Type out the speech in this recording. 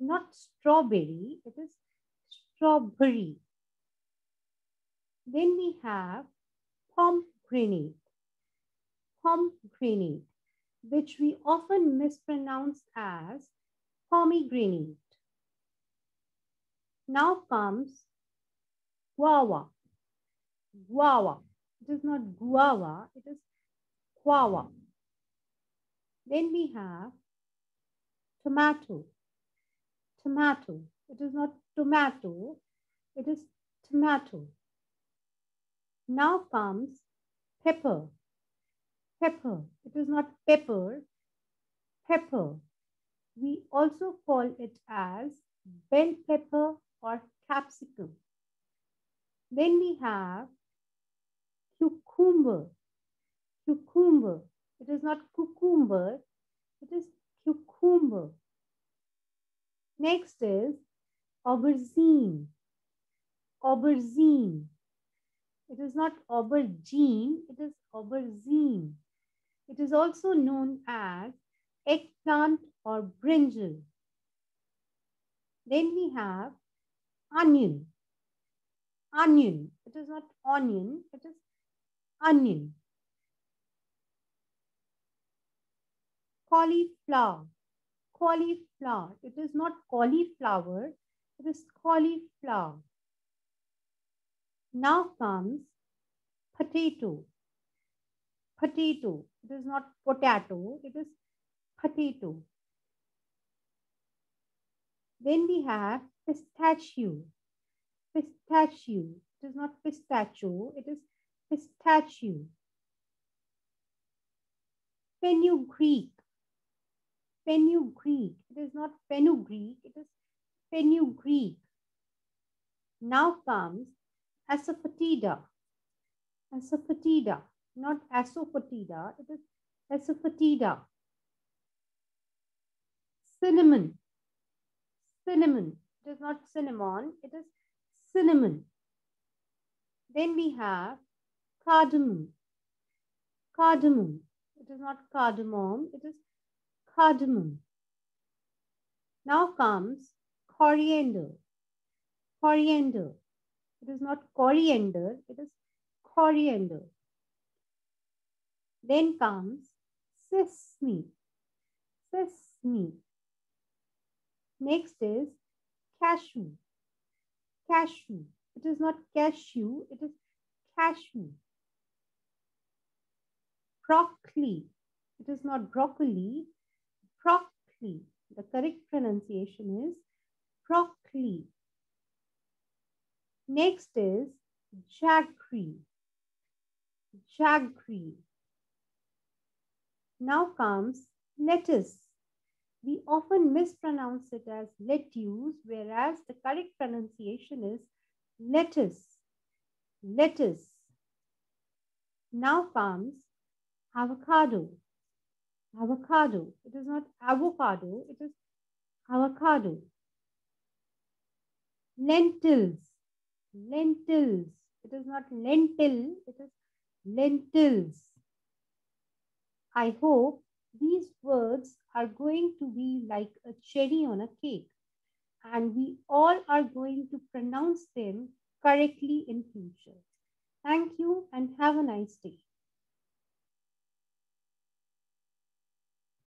not strawberry, it is strawberry. Then we have pomegranate, pomegranate, which we often mispronounce as pomegranate. Now comes guava, guava. It is not guava, it is guava. Then we have tomato, tomato. It is not tomato, it is tomato. Now comes pepper, pepper. It is not pepper, pepper. We also call it as bell pepper or capsicum. Then we have cucumber, cucumber. It is not cucumber, it is cucumber. Next is aubergine, aubergine. It is not aubergine, it is aubergine. It is also known as eggplant or brinjal. Then we have onion. Onion. It is not onion, it is onion. Cauliflower. Cauliflower. It is not cauliflower, it is cauliflower. Now comes potato. Potato. It is not potato, it is potato. Then we have pistachio. Pistachio. It is not pistachio, it is pistachio. Fenugreek. Fenugreek. It is not fenugreek, it is fenugreek. Now comes asafoetida. Asafoetida, not asafoetida, it is asafoetida. Cinnamon. Cinnamon. It is not cinnamon, it is cinnamon. Then we have cardamom. Cardamom. It is not cardamom, it is cardamom. Now comes coriander. Coriander. It is not coriander, it is coriander. Then comes sesame. Sesame. Next is cashew. Cashew. It is not cashew, it is cashew. Broccoli. It is not broccoli, broccoli. The correct pronunciation is broccoli. Next is jaggery. Jaggery. Now comes lettuce. We often mispronounce it as lettuce, whereas the correct pronunciation is lettuce. Lettuce. Now comes avocado. Avocado. It is not avocado, it is avocado. Lentils lentils. It is not lentil, it is lentils. I hope these words are going to be like a cherry on a cake and we all are going to pronounce them correctly in future. Thank you and have a nice day.